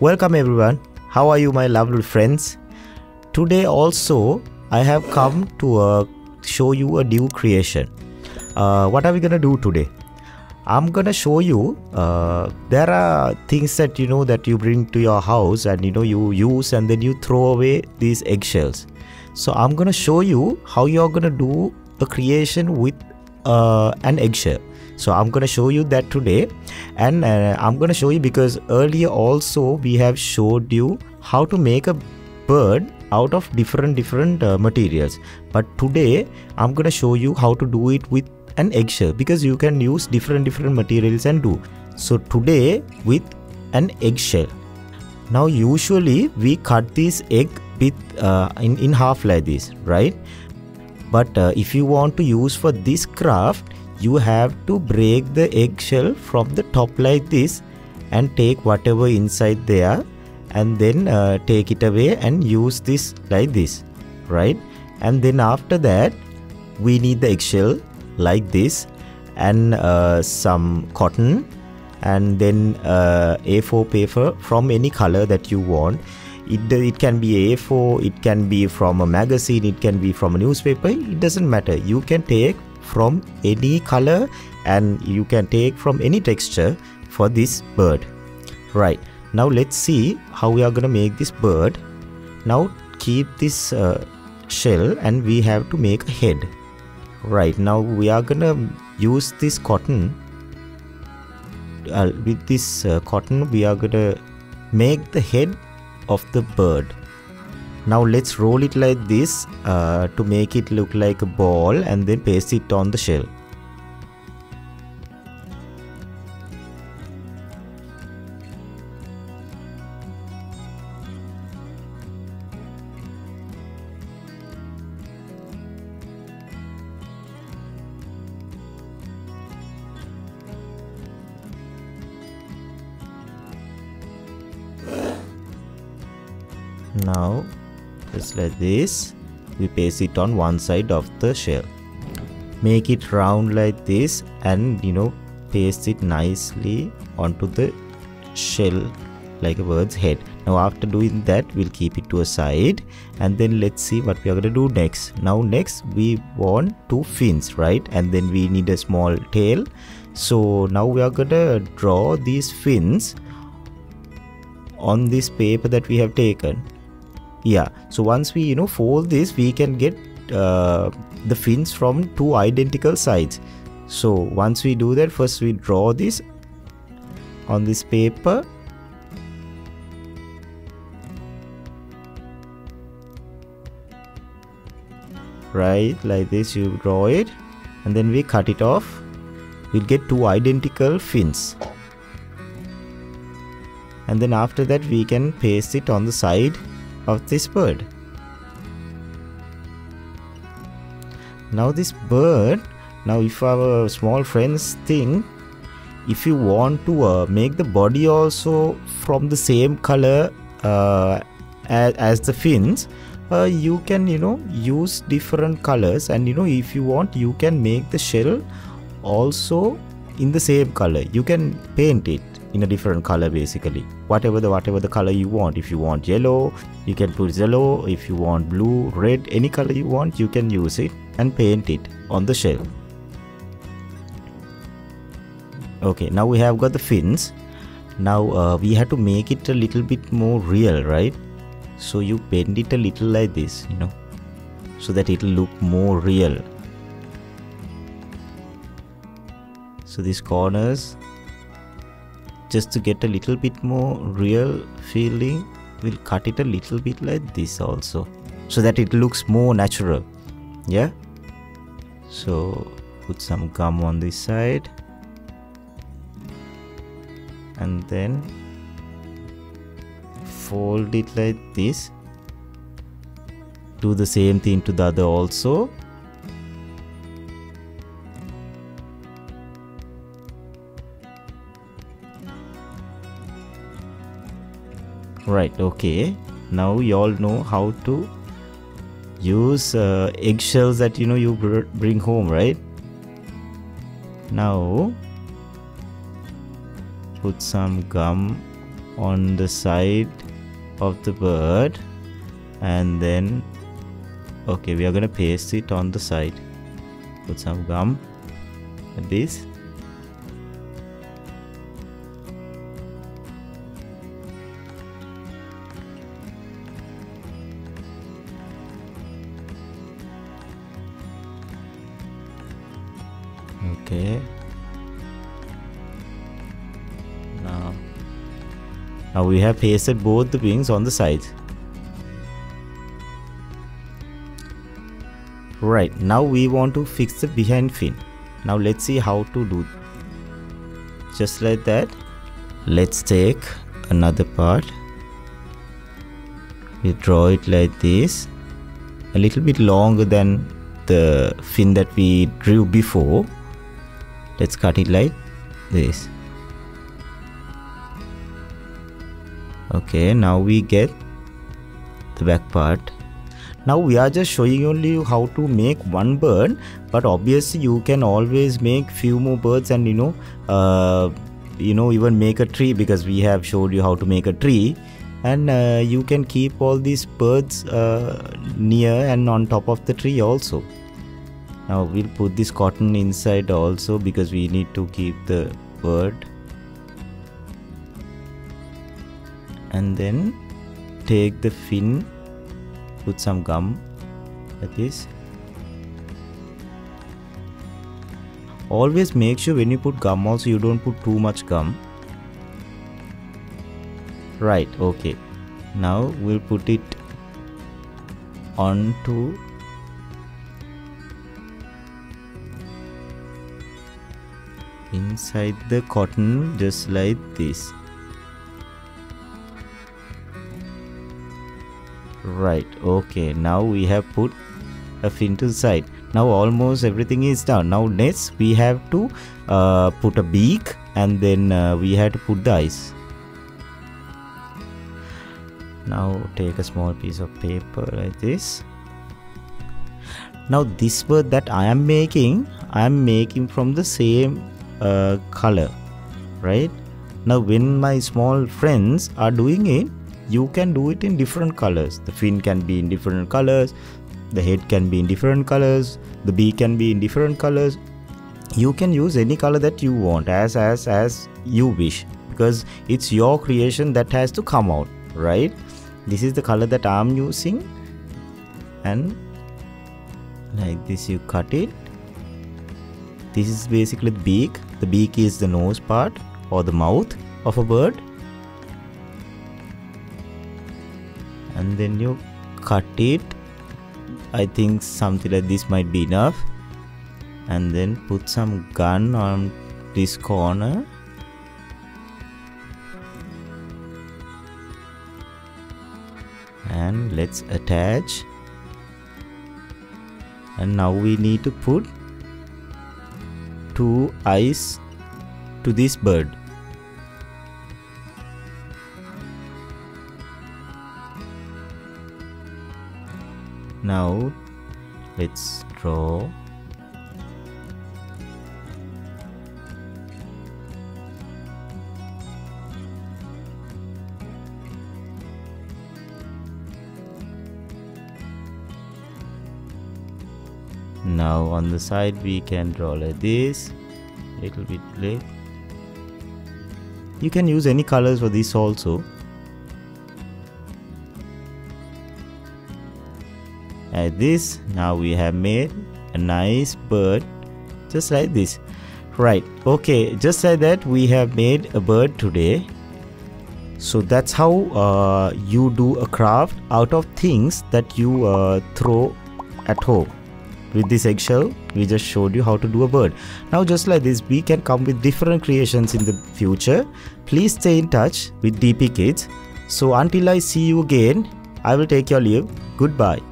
Welcome everyone. How are you, my lovely friends? Today also, I have come to uh, show you a new creation. Uh, what are we gonna do today? I'm gonna show you. Uh, there are things that you know that you bring to your house and you know you use and then you throw away these eggshells. So I'm gonna show you how you're gonna do a creation with uh, an eggshell so i'm going to show you that today. And uh, i'm going to show you because earlier also we have showed you how to make a bird out of different different uh, materials. But today i'm going to show you how to do it with an eggshell because you can use different different materials and do. So today with an eggshell. Now usually we cut this egg with uh, in in half like this right? But uh, if you want to use for this craft you have to break the eggshell from the top like this and take whatever inside there and then uh, take it away and use this like this right? And then after that we need the eggshell like this and uh, some cotton and then uh, A4 paper from any color that you want. It, it can be A4 it can be from a magazine it can be from a newspaper it doesn't matter. You can take from any color and you can take from any texture for this bird. Right. Now let's see how we are gonna make this bird. Now keep this uh, shell and we have to make a head. Right. Now we are gonna use this cotton. Uh, with this uh, cotton we are gonna make the head of the bird now let's roll it like this uh, to make it look like a ball and then paste it on the shell. Now just like this we paste it on one side of the shell. Make it round like this and you know paste it nicely onto the shell like a bird's head. Now after doing that we'll keep it to a side and then let's see what we are going to do next. Now next we want two fins right? And then we need a small tail. So now we are going to draw these fins on this paper that we have taken yeah. So once we you know fold this we can get uh, the fins from two identical sides. So once we do that first we draw this on this paper. Right like this you draw it and then we cut it off. We'll get two identical fins. And then after that we can paste it on the side of this bird. Now this bird, now if our small friends think if you want to uh, make the body also from the same color uh, as, as, the fins, uh, you can you know use different colors and you know if you want you can make the shell also in the same color. You can paint it in a different color basically. Whatever the whatever the color you want. If you want yellow you can put yellow. If you want blue red any color you want you can use it and paint it on the shell. Okay now we have got the fins. Now uh, we have to make it a little bit more real right? So you bend it a little like this you know so that it will look more real. So these corners just to get a little bit more real feeling we'll cut it a little bit like this also so that it looks more natural yeah? So put some gum on this side. And then fold it like this. Do the same thing to the other also right okay. Now you all know how to use uh, eggshells that you know you br bring home right? Now put some gum on the side of the bird and then okay we are gonna paste it on the side. Put some gum like this okay. Now now we have pasted both the wings on the sides right now we want to fix the behind fin. Now let's see how to do. Just like that let's take another part. We draw it like this. A little bit longer than the fin that we drew before let's cut it like this. Okay now we get the back part. Now we are just showing only you how to make one bird but obviously you can always make few more birds and you know uh, you know even make a tree because we have showed you how to make a tree. And uh, you can keep all these birds uh, near and on top of the tree also now we'll put this cotton inside also because we need to keep the bird. And then take the fin put some gum like this. Always make sure when you put gum also you don't put too much gum. Right okay. Now we'll put it onto inside the cotton just like this. Right okay now we have put a fin to the side now almost everything is done. Now next we have to uh, put a beak and then uh, we have to put the eyes now take a small piece of paper like this. Now this bird that i am making i am making from the same uh, color right? Now when my small friends are doing it you can do it in different colors. The fin can be in different colors the head can be in different colors the beak can be in different colors. You can use any color that you want as as as you wish because it's your creation that has to come out right? This is the color that i'm using and like this you cut it this is basically the beak. The beak is the nose part or the mouth of a bird. And then you cut it. I think something like this might be enough. And then put some gun on this corner. And let's attach. And now we need to put two eyes to this bird. Now let's draw now on the side we can draw like this. Little bit black you can use any colors for this also. Like this. Now we have made a nice bird just like this. Right. Okay. Just like that we have made a bird today. So that's how uh, you do a craft out of things that you uh, throw at home with this eggshell we just showed you how to do a bird. Now just like this we can come with different creations in the future. Please stay in touch with dp kids. So until i see you again i will take your leave. Goodbye